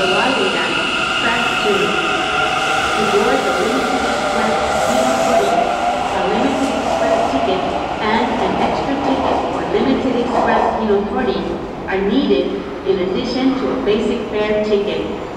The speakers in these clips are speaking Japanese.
the arriving at track 2. Limited express plane, a limited express ticket and an extra ticket for limited express meal 40 are needed in addition to a basic fare ticket.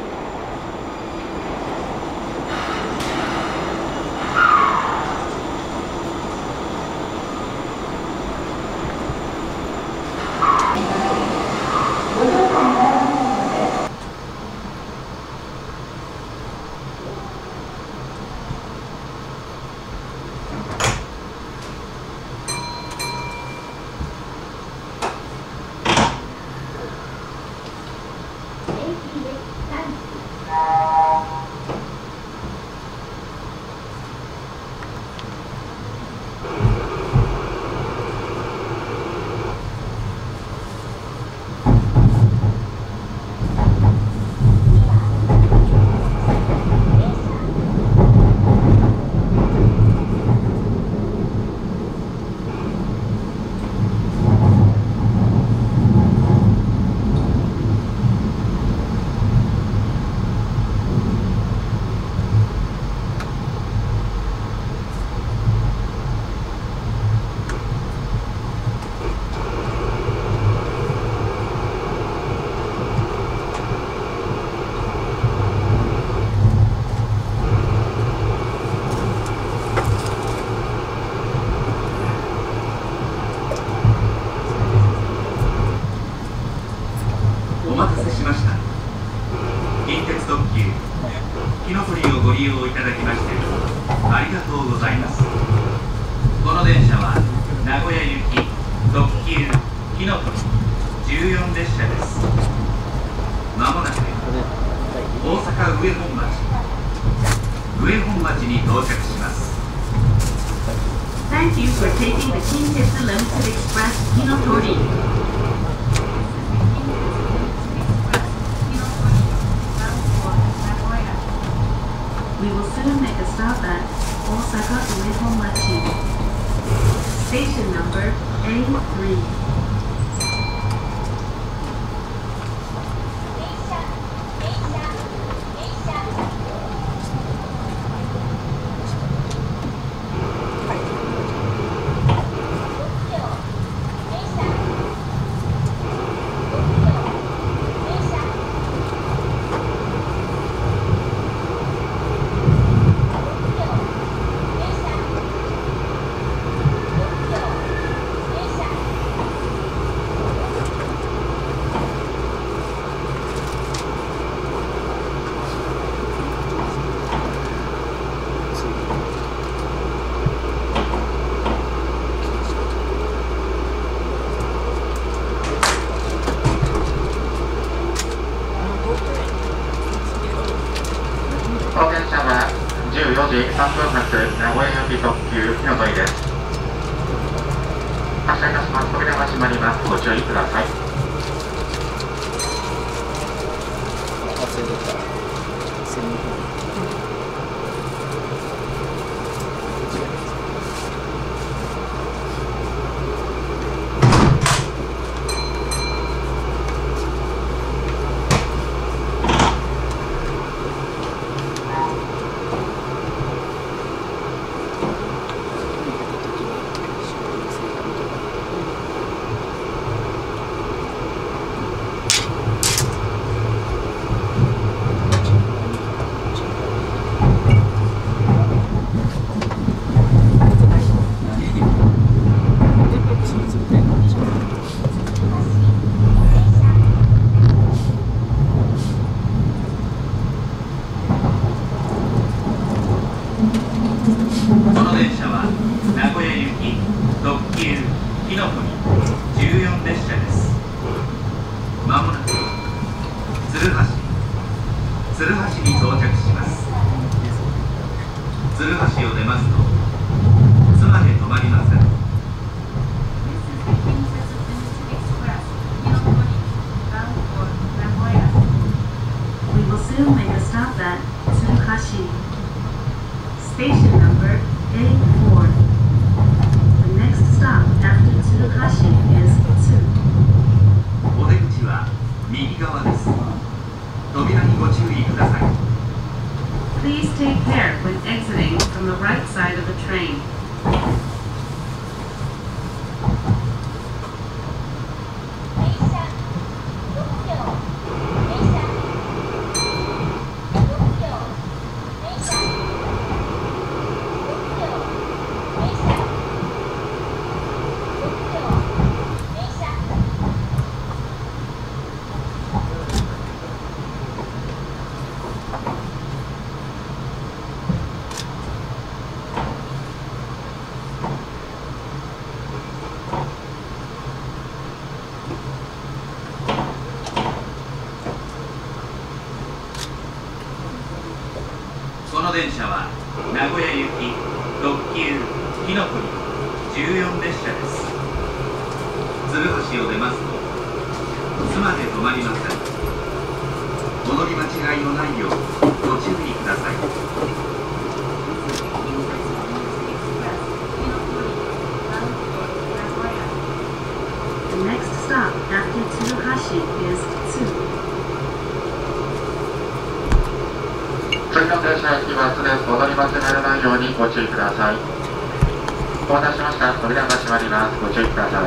有点ご注意ください。お待たせしました。扉が閉まります。ご注意ください。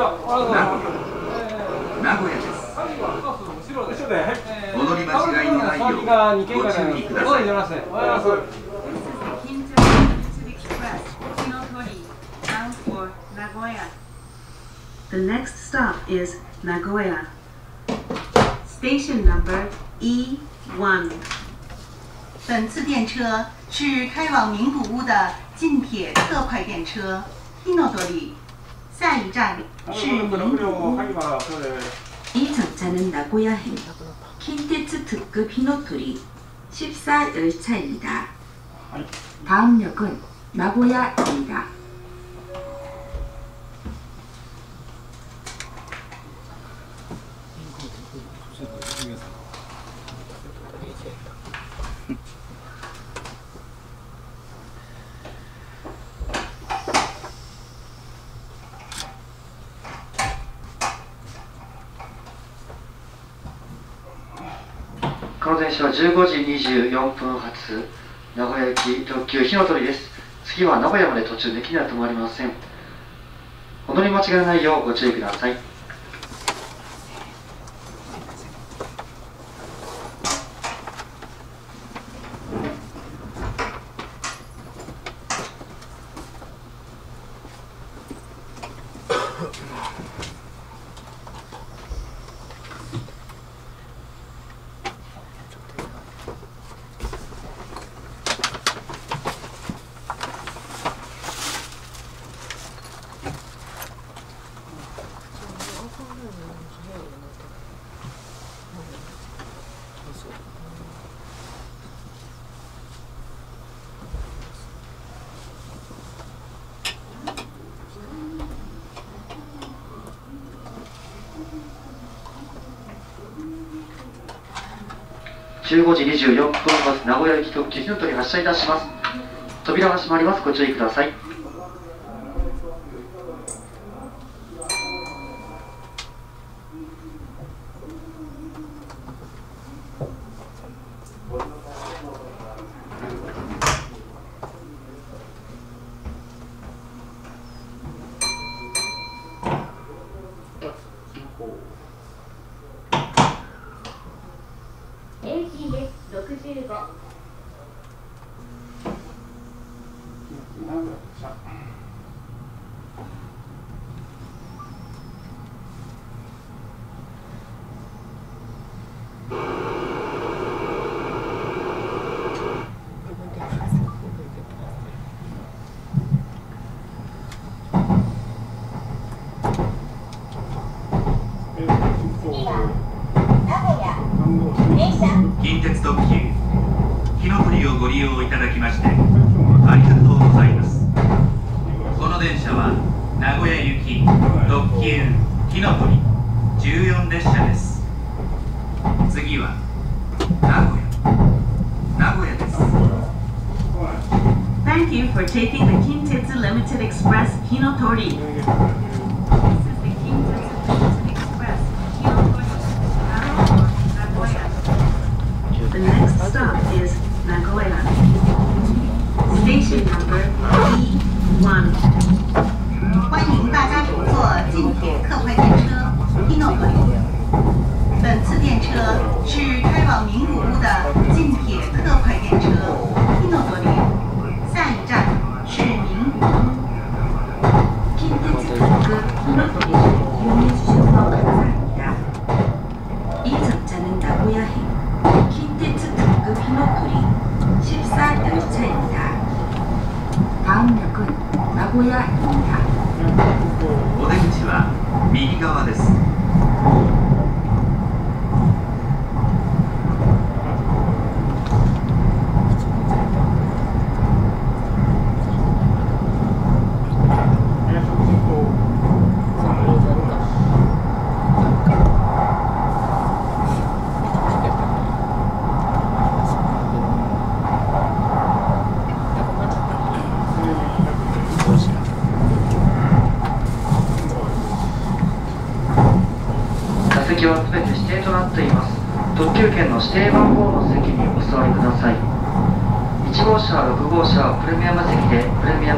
名古屋です。戻り間違いのないようご注意ください。The next stop is Nagoya. Station number E1. 本次电车是开往名古屋的近铁特快电车。伊诺多里。 음. 이 전차는 나고야행 킨테츠 특급 히노토리 14열차입니다. 다음 역은 나고야입니다. 発名古屋行き特急火の鳥です。次は名古屋まで途中できには止まりません。お乗り間違いないようご注意ください。15時24分発名古屋行き特急火の鳥発車いたします。扉が閉まります。ご注意ください。1駅だ丹脈名古屋駅だお出口は右側です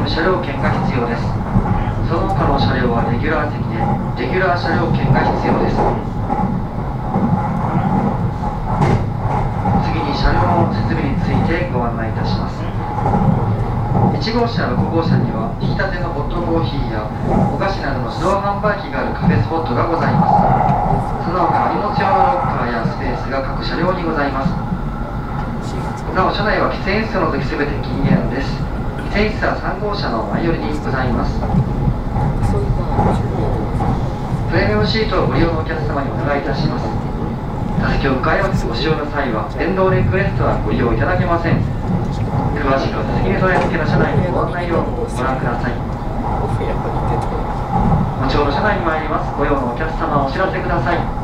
車両券が必要です。その他の車両はレギュラー席でレギュラー車両券が必要です。次に車両の設備についてご案内いたします。1号車6号車には引き立てのホットコーヒーやお菓子などの自動販売機があるカフェスポットがございます。その他荷物用のロッカーやスペースが各車両にございます。なお車内は喫煙室の除きすべて禁煙。です喫煙室は3号車の前寄りにございます。プレミアムシートをご利用のお客様にお願いいたします。座席を向かい合わせてご使用の際は電動レッグレストはご利用いただけません。詳しくは座席に備え付けの車内のご案内をご覧ください。後ほど車内に参ります。ご用のお客様お知らせください「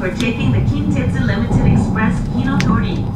for taking the King Kintetsu Limited Express Kinotori.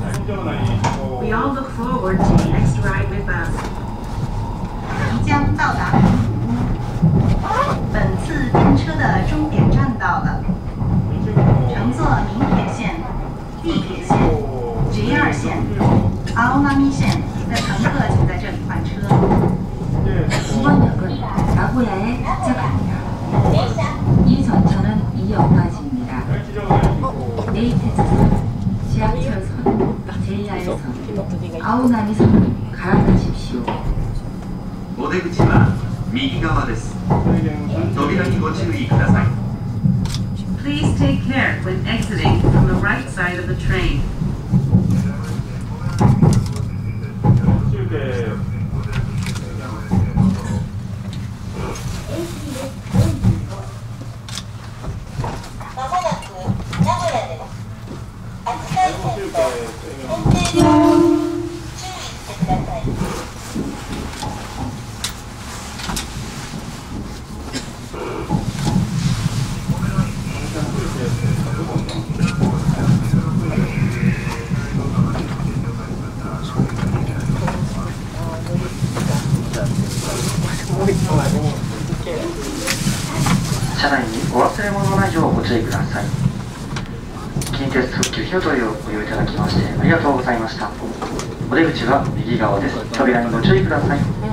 車内にお忘れ物のないようご注意ください。近鉄特急ひよとをご利用いただきましてありがとうございました。お出口は右側です。扉にご注意ください。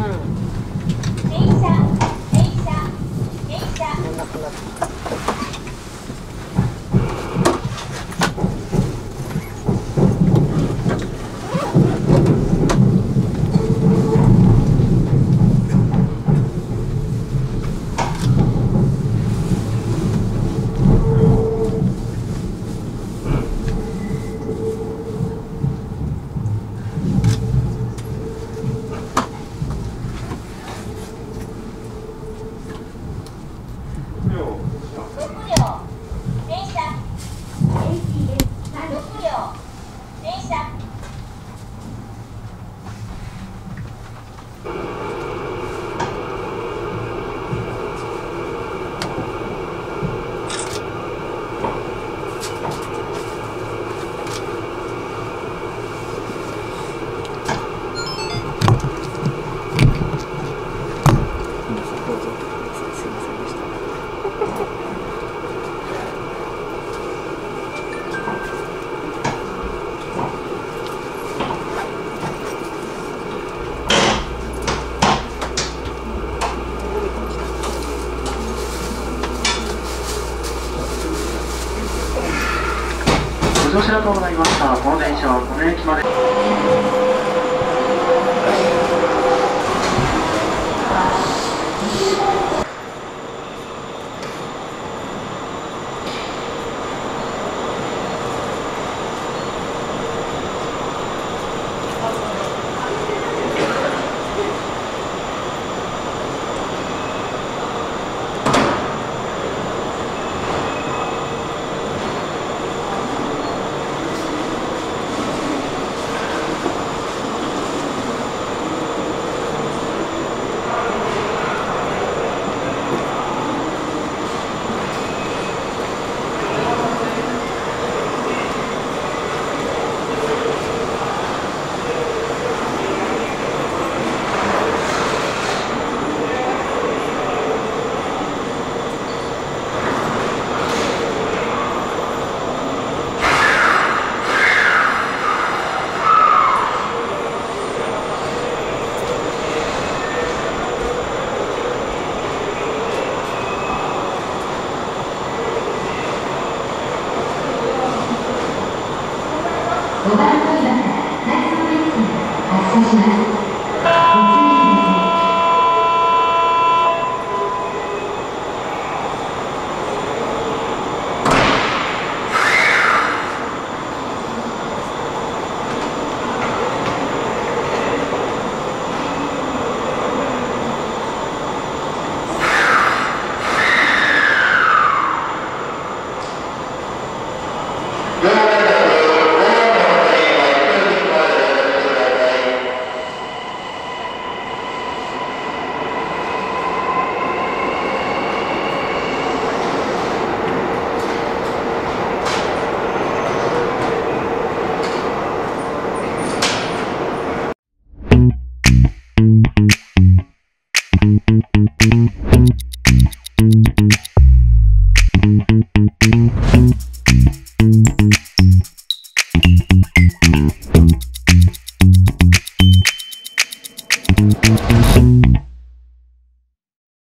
車をこの駅まで